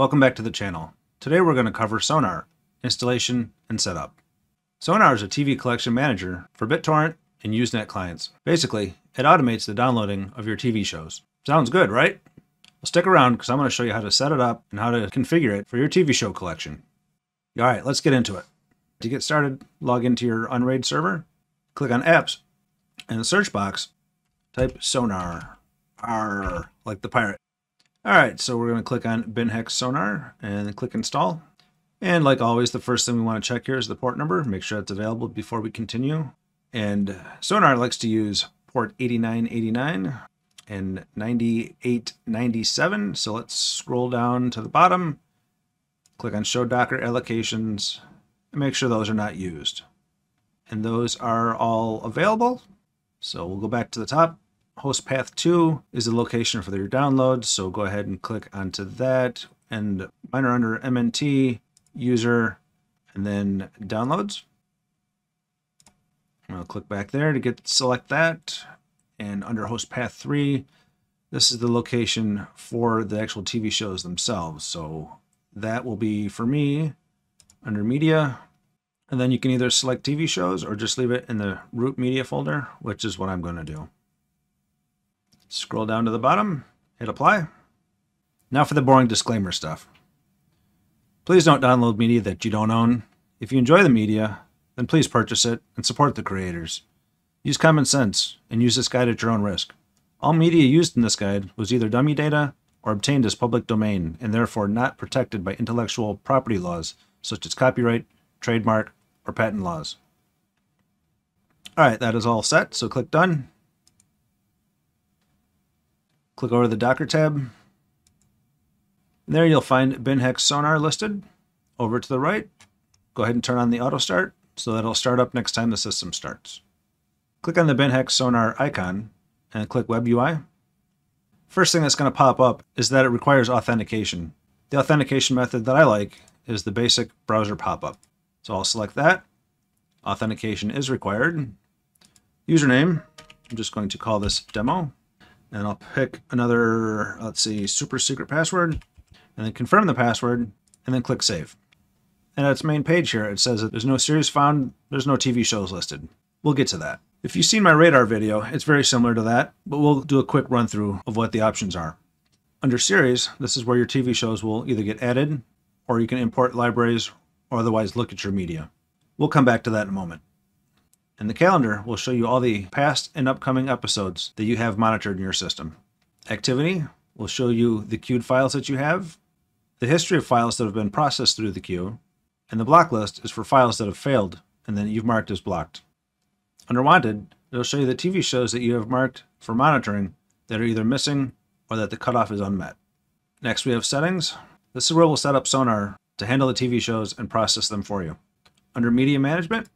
Welcome back to the channel. Today we're going to cover Sonarr, installation and setup. Sonarr is a TV collection manager for BitTorrent and Usenet clients. Basically, it automates the downloading of your TV shows. Sounds good, right? Well, stick around because I'm going to show you how to set it up and how to configure it for your TV show collection. All right, let's get into it. To get started, log into your Unraid server, click on Apps, and in the search box, type Sonar, R, like the pirate. All right, so we're going to click on BinHex Sonarr and click Install. And like always, the first thing we want to check here is the port number. Make sure it's available before we continue. And Sonarr likes to use port 8989 and 9897. So let's scroll down to the bottom, click on Show Docker Allocations, and make sure those are not used. And those are all available. So we'll go back to the top. Host path 2 is the location for your downloads. So go ahead and click onto that. And mine are under MNT, user, and then downloads. I'll click back there to get select that. And under host path 3, this is the location for the actual TV shows themselves. So that will be for me under media. And then you can either select TV shows or just leave it in the root media folder, which is what I'm going to do. Scroll down to the bottom, hit apply. Now for the boring disclaimer stuff. Please don't download media that you don't own. If you enjoy the media, then please purchase it and support the creators. Use common sense and use this guide at your own risk. All media used in this guide was either dummy data or obtained as public domain and therefore not protected by intellectual property laws such as copyright, trademark, or patent laws. Alright, that is all set, so click Done. Click over to the Docker tab. And There you'll find BinHex Sonarr listed. Over to the right, go ahead and turn on the auto start so that it'll start up next time the system starts. Click on the BinHex Sonarr icon and click Web UI. First thing that's going to pop up is that it requires authentication. The authentication method that I like is the basic browser pop-up. So I'll select that. Authentication is required. Username, I'm just going to call this demo. And I'll pick another, let's see, super secret password, and then confirm the password, and then click save. And at its main page here, it says that there's no series found, there's no TV shows listed. We'll get to that. If you've seen my Radarr video, it's very similar to that, but we'll do a quick run through of what the options are. Under series, this is where your TV shows will either get added, or you can import libraries, or otherwise look at your media. We'll come back to that in a moment. And the calendar will show you all the past and upcoming episodes that you have monitored in your system. Activity will show you the queued files that you have, the history of files that have been processed through the queue, and the block list is for files that have failed and then you've marked as blocked. Under Wanted, it'll show you the TV shows that you have marked for monitoring that are either missing or that the cutoff is unmet. Next, we have Settings. This is where we'll set up Sonarr to handle the TV shows and process them for you. Under Media Management,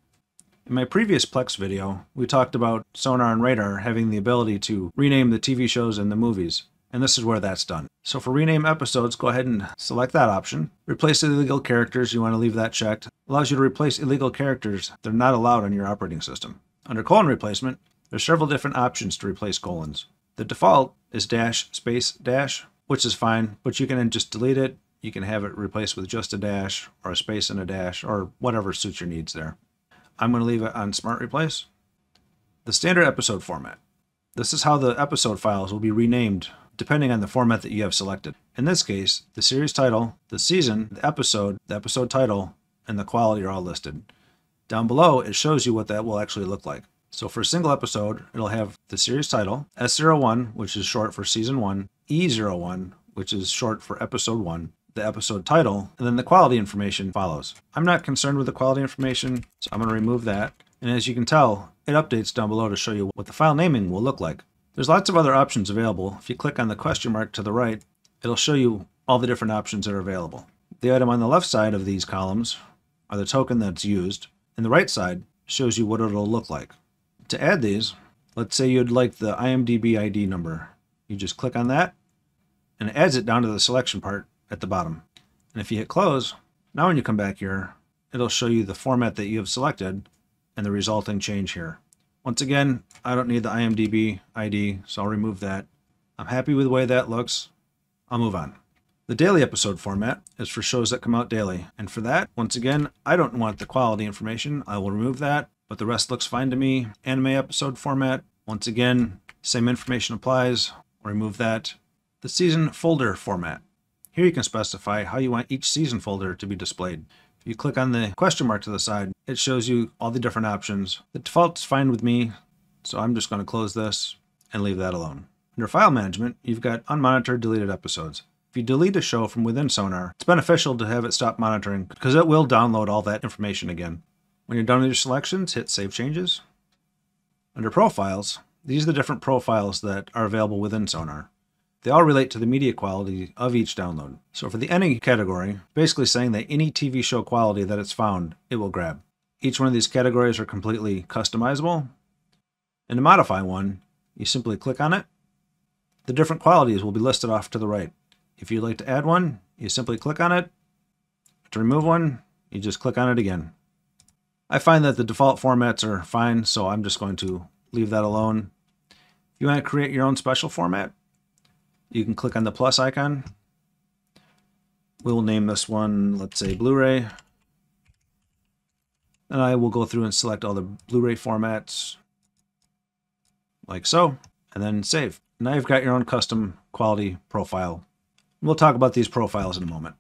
in my previous Plex video, we talked about Sonarr and Radarr having the ability to rename the TV shows and the movies, and this is where that's done. So for rename episodes, go ahead and select that option. Replace illegal characters, you want to leave that checked. Allows you to replace illegal characters that are not allowed on your operating system. Under colon replacement, there's several different options to replace colons. The default is dash space dash, which is fine, but you can just delete it. You can have it replaced with just a dash or a space and a dash or whatever suits your needs there. I'm going to leave it on smart replace. The standard episode format. This is how the episode files will be renamed depending on the format that you have selected. In this case, the series title, the season, the episode, the episode title, and the quality are all listed. Down below, it shows you what that will actually look like. So for a single episode, it'll have the series title, S01, which is short for season 1, E01, which is short for episode 1, the episode title, and then the quality information follows. I'm not concerned with the quality information, so I'm going to remove that. And as you can tell, it updates down below to show you what the file naming will look like. There's lots of other options available. If you click on the question mark to the right, it'll show you all the different options that are available. The item on the left side of these columns are the token that's used, and the right side shows you what it'll look like. To add these, let's say you'd like the IMDb ID number. You just click on that, and it adds it down to the selection part at the bottom. And if you hit close, now when you come back here, it'll show you the format that you have selected and the resulting change here. Once again, I don't need the IMDb ID, so I'll remove that. I'm happy with the way that looks. I'll move on. The daily episode format is for shows that come out daily. And for that, once again, I don't want the quality information. I will remove that, but the rest looks fine to me. Anime episode format, once again, same information applies. Remove that. The season folder format. Here you can specify how you want each season folder to be displayed. If you click on the question mark to the side, it shows you all the different options. The default's fine with me, so I'm just going to close this and leave that alone. Under file management, you've got unmonitored deleted episodes. If you delete a show from within Sonarr, it's beneficial to have it stop monitoring because it will download all that information again. When you're done with your selections, hit Save Changes. Under Profiles, these are the different profiles that are available within Sonarr. They all relate to the media quality of each download. So for the any category, basically saying that any TV show quality that it's found, it will grab. Each one of these categories are completely customizable. And to modify one, you simply click on it. The different qualities will be listed off to the right. If you'd like to add one, you simply click on it. To remove one, you just click on it again. I find that the default formats are fine, so I'm just going to leave that alone. If you want to create your own special format, you can click on the plus icon. We'll name this one, let's say Blu-ray. And I will go through and select all the Blu-ray formats, like so, and then save. Now you've got your own custom quality profile We'll talk about these profiles in a moment.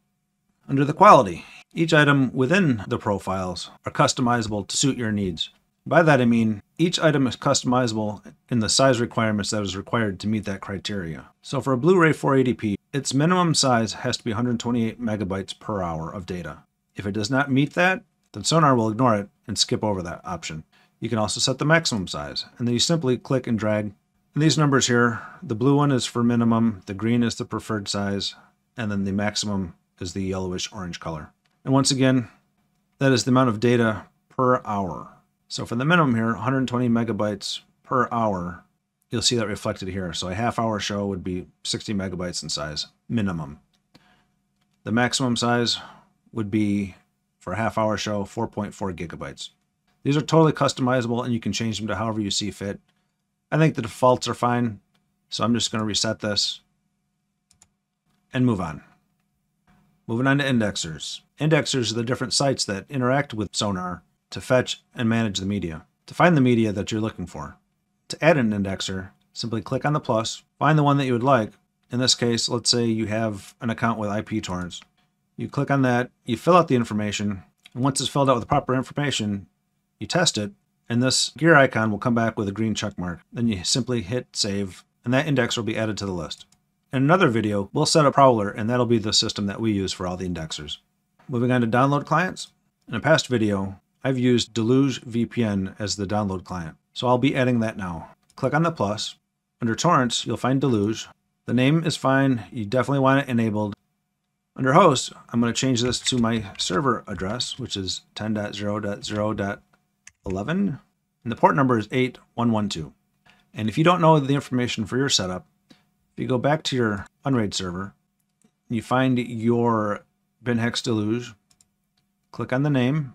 Under the quality, each item within the profiles are customizable to suit your needs. By that I mean each item is customizable in the size requirements that is required to meet that criteria. So for a Blu-ray 480p, its minimum size has to be 128 megabytes per hour of data. If it does not meet that, then Sonarr will ignore it and skip over that option. You can also set the maximum size, and then you simply click and drag and these numbers here, the blue one is for minimum, the green is the preferred size, and then the maximum is the yellowish orange color. And once again, that is the amount of data per hour. So for the minimum here, 120 megabytes per hour, you'll see that reflected here. So a half hour show would be 60 megabytes in size, minimum. The maximum size would be, for a half hour show, 4.4 gigabytes. These are totally customizable and you can change them to however you see fit. I think the defaults are fine. So I'm just going to reset this and move on. Moving on to indexers. Indexers are the different sites that interact with Sonarr to fetch and manage the media, to find the media that you're looking for. To add an indexer, simply click on the plus, find the one that you would like. In this case, let's say you have an account with IPTorrents. You click on that, you fill out the information, and once it's filled out with the proper information, you test it, and this gear icon will come back with a green check mark. Then you simply hit save, and that index will be added to the list. In another video, we'll set up Prowlarr, and that'll be the system that we use for all the indexers. Moving on to download clients. In a past video, I've used Deluge VPN as the download client, so I'll be adding that now. Click on the plus. Under torrents, you'll find Deluge. The name is fine. You definitely want it enabled. Under host, I'm going to change this to my server address, which is 10.0.0.11. and the port number is 8112. And if you don't know the information for your setup, if you go back to your Unraid server, you find your Binhex Deluge, click on the name,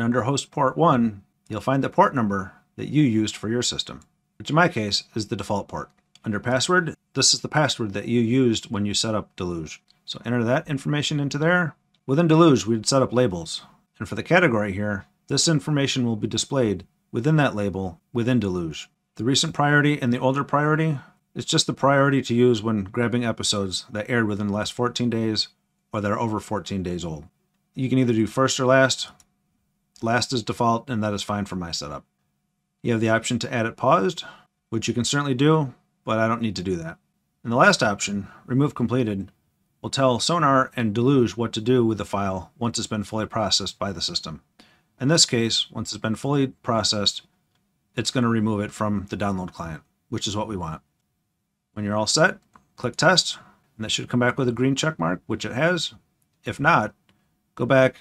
and under host port 1, you'll find the port number that you used for your system, which in my case is the default port. Under password, this is the password that you used when you set up Deluge. So enter that information into there. Within Deluge, we'd set up labels. And for the category here, this information will be displayed within that label within Deluge. The recent priority and the older priority is just the priority to use when grabbing episodes that aired within the last 14 days or that are over 14 days old. You can either do first or last. Last is default, and that is fine for my setup. You have the option to add it paused, which you can certainly do, but I don't need to do that. And the last option, remove completed, will tell Sonarr and Deluge what to do with the file once it's been fully processed by the system. In this case, once it's been fully processed, it's going to remove it from the download client, which is what we want. When you're all set, click test, and that should come back with a green check mark, which it has. If not, go back,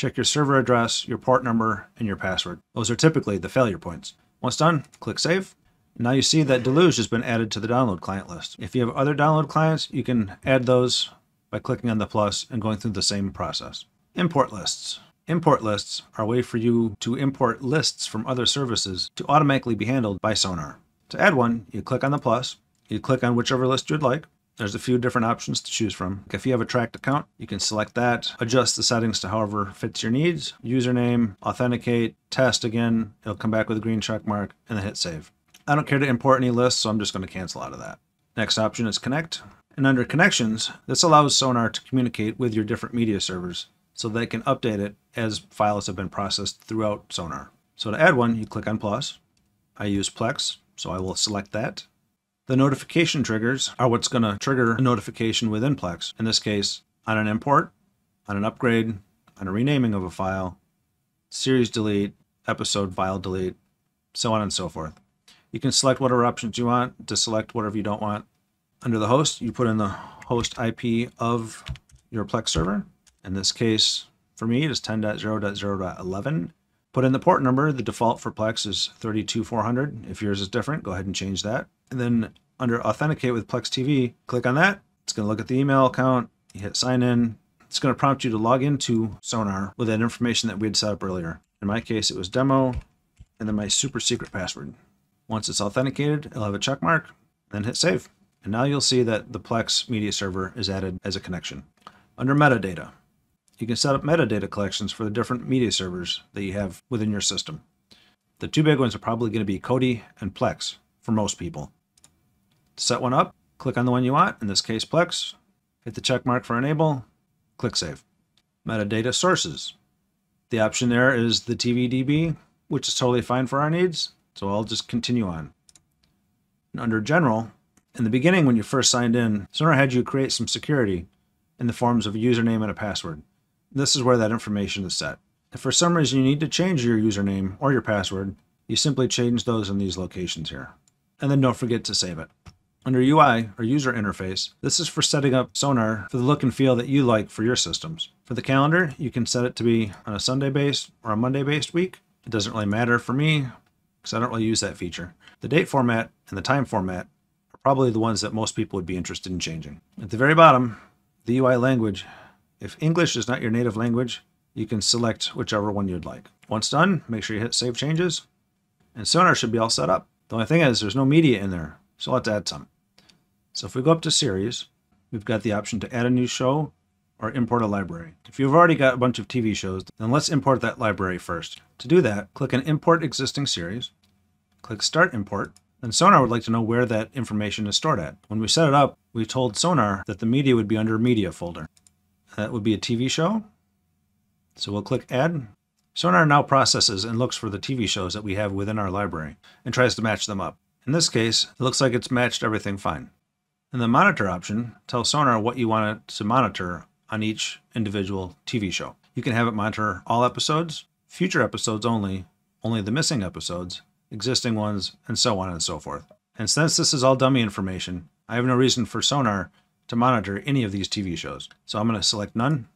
check your server address, your port number, and your password. Those are typically the failure points. Once done, click save. Now you see that Deluge has been added to the download client list. If you have other download clients, you can add those by clicking on the plus and going through the same process. Import lists. Import lists are a way for you to import lists from other services to automatically be handled by Sonarr. To add one, you click on the plus, you click on whichever list you'd like, There's a few different options to choose from. If you have a Trakt account, you can select that, adjust the settings to however fits your needs, username, authenticate, test again, it'll come back with a green check mark, and then hit save. I don't care to import any lists, so I'm just going to cancel out of that. Next option is connect. And under connections, this allows Sonarr to communicate with your different media servers so they can update it as files have been processed throughout Sonarr. So to add one, you click on plus. I use Plex, so I will select that. The notification triggers are what's going to trigger a notification within Plex. In this case, on an import, on an upgrade, on a renaming of a file, series delete, episode file delete, so on and so forth. You can select whatever options you want to select whatever you don't want. Under the host, you put in the host IP of your Plex server. In this case, for me, it is 10.0.0.11. Put in the port number. The default for Plex is 32400. If yours is different, go ahead and change that. And then under Authenticate with Plex TV, click on that. It's going to look at the email account. You hit sign in. It's going to prompt you to log into Sonarr with that information that we had set up earlier. In my case, it was demo and then my super secret password. Once it's authenticated, it'll have a check mark, then hit save. And now you'll see that the Plex media server is added as a connection. Under metadata, you can set up metadata collections for the different media servers that you have within your system. The two big ones are probably going to be Kodi and Plex for most people. To set one up, click on the one you want, in this case Plex, hit the check mark for enable, click save. Metadata sources. The option there is the TVDB, which is totally fine for our needs, so I'll just continue on. And under general, in the beginning when you first signed in, Sonarr had you create some security in the forms of a username and a password. This is where that information is set. If for some reason you need to change your username or your password, you simply change those in these locations here. And then don't forget to save it. Under UI, or user interface, this is for setting up Sonarr for the look and feel that you like for your systems. For the calendar, you can set it to be on a Sunday-based or a Monday-based week. It doesn't really matter for me, because I don't really use that feature. The date format and the time format are probably the ones that most people would be interested in changing. At the very bottom, the UI language if English is not your native language, you can select whichever one you'd like. Once done, make sure you hit Save Changes, and Sonarr should be all set up. The only thing is there's no media in there, so let's add some. So if we go up to Series, we've got the option to add a new show or import a library. If you've already got a bunch of TV shows, then let's import that library first. To do that, click on Import Existing Series, click Start Import, and Sonarr would like to know where that information is stored at. When we set it up, we told Sonarr that the media would be under Media folder. That would be a TV show. So we'll click Add. Sonarr now processes and looks for the TV shows that we have within our library and tries to match them up. In this case, it looks like it's matched everything fine. In the Monitor option tell Sonarr what you want it to monitor on each individual TV show. You can have it monitor all episodes, future episodes only, only the missing episodes, existing ones, and so on and so forth. And since this is all dummy information, I have no reason for Sonarr to monitor any of these TV shows. So I'm going to select none.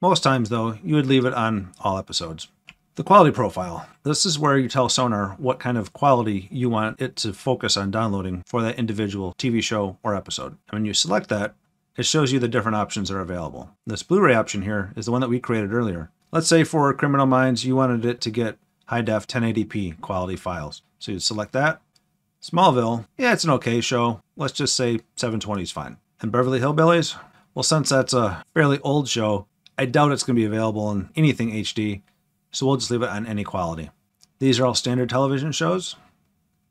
Most times though, you would leave it on all episodes. The quality profile. This is where you tell Sonarr what kind of quality you want it to focus on downloading for that individual TV show or episode. And when you select that, it shows you the different options that are available. This Blu-ray option here is the one that we created earlier. Let's say for Criminal Minds, you wanted it to get high def 1080p quality files. So you'd select that, Smallville, yeah, it's an okay show. Let's just say 720 is fine. And Beverly Hillbillies? Well, since that's a fairly old show, I doubt it's going to be available in anything HD, so we'll just leave it on any quality. These are all standard television shows,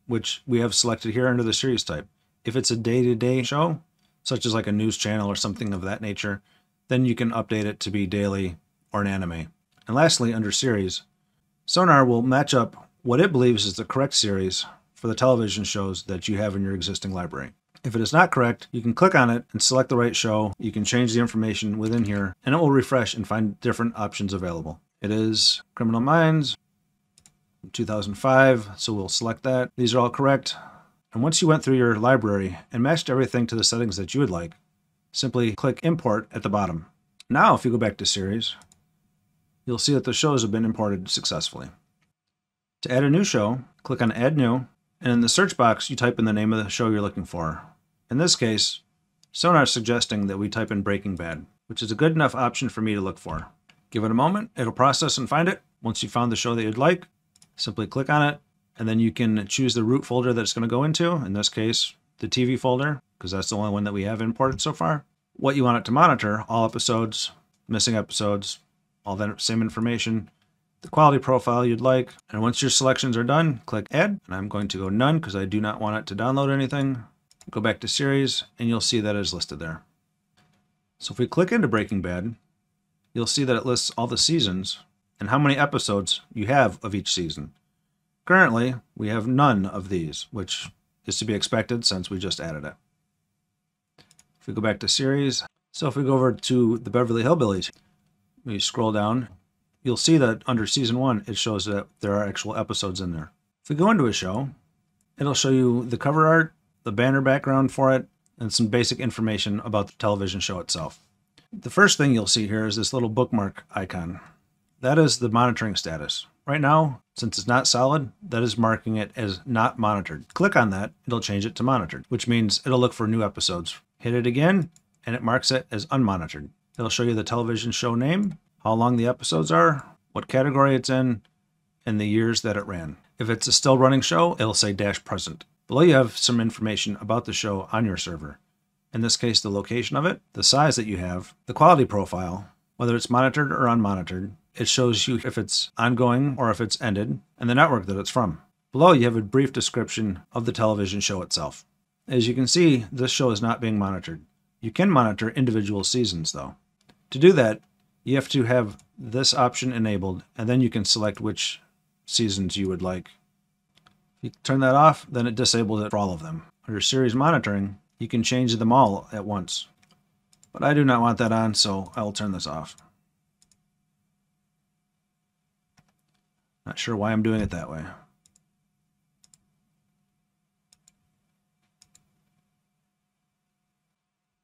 which we have selected here under the series type. If it's a day-to-day -day show, such as like a news channel or something of that nature, then you can update it to be daily or an anime. And lastly, under series, Sonarr will match up what it believes is the correct series for the television shows that you have in your existing library. If it is not correct, you can click on it and select the right show. You can change the information within here and it will refresh and find different options available. It is Criminal Minds 2005, so we'll select that. These are all correct. And once you went through your library and matched everything to the settings that you would like, simply click Import at the bottom. Now, if you go back to Series, you'll see that the shows have been imported successfully. To add a new show, click on Add New, and in the search box, you type in the name of the show you're looking for. In this case, Sonarr is suggesting that we type in Breaking Bad, which is a good enough option for me to look for. Give it a moment, it'll process and find it. Once you found the show that you'd like, simply click on it and then you can choose the root folder that it's going to go into. In this case, the TV folder, because that's the only one that we have imported so far. What you want it to monitor, all episodes, missing episodes, all that same information, the quality profile you'd like. And once your selections are done, click add. And I'm going to go none because I do not want it to download anything. Go back to series and you'll see that it's listed there. So if we click into Breaking Bad, you'll see that it lists all the seasons and how many episodes you have of each season. Currently, we have none of these, which is to be expected since we just added it. If we go back to series, so if we go over to the Beverly Hillbillies, we scroll down, you'll see that under season one, it shows that there are actual episodes in there. If we go into a show, it'll show you the cover art, the banner background for it, and some basic information about the television show itself. The first thing you'll see here is this little bookmark icon. That is the monitoring status. Right now, since it's not solid, that is marking it as not monitored. Click on that, it'll change it to monitored, which means it'll look for new episodes. Hit it again, and it marks it as unmonitored. It'll show you the television show name, how long the episodes are, what category it's in, and the years that it ran. If it's a still running show, it'll say dash present. Below you have some information about the show on your server. In this case, the location of it, the size that you have, the quality profile, whether it's monitored or unmonitored, it shows you if it's ongoing or if it's ended, and the network that it's from. Below, you have a brief description of the television show itself. As you can see, this show is not being monitored. You can monitor individual seasons, though. To do that, you have to have this option enabled, and then you can select which seasons you would like. If you turn that off, then it disables it for all of them. Under series monitoring, you can change them all at once. But I do not want that on, so I will turn this off. Not sure why I'm doing it that way.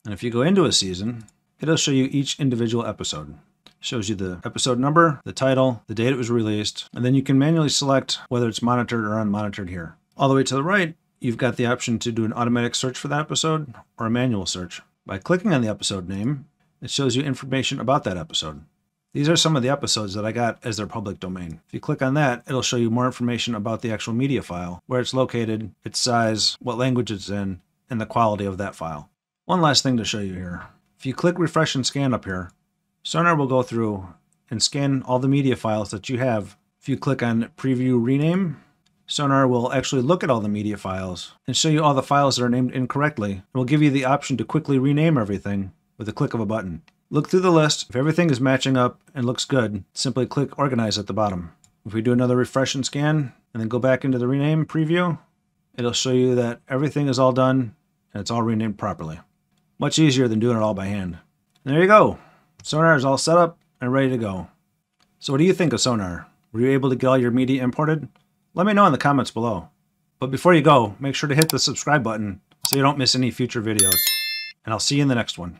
And if you go into a season, it'll show you each individual episode. Shows you the episode number, the title, the date it was released, and then you can manually select whether it's monitored or unmonitored here. All the way to the right, you've got the option to do an automatic search for that episode or a manual search. By clicking on the episode name, it shows you information about that episode. These are some of the episodes that I got as their public domain. If you click on that, it'll show you more information about the actual media file, where it's located, its size, what language it's in, and the quality of that file. One last thing to show you here. If you click refresh and scan up here, Sonarr will go through and scan all the media files that you have. If you click on preview rename, Sonarr will actually look at all the media files and show you all the files that are named incorrectly and will give you the option to quickly rename everything with a click of a button. Look through the list. If everything is matching up and looks good, simply click Organize at the bottom. If we do another refresh and scan, and then go back into the rename preview, it'll show you that everything is all done and it's all renamed properly. Much easier than doing it all by hand. And there you go. Sonarr is all set up and ready to go. So what do you think of Sonarr? Were you able to get all your media imported? Let me know in the comments below. But before you go, make sure to hit the subscribe button so you don't miss any future videos. And I'll see you in the next one.